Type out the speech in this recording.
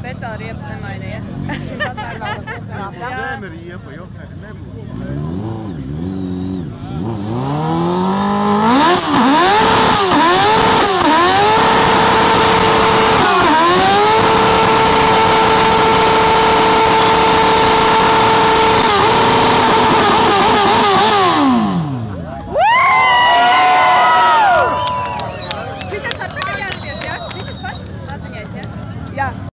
Speciāli riepas nemainīja. Šim pasākumam ir riepa, jo nebūs.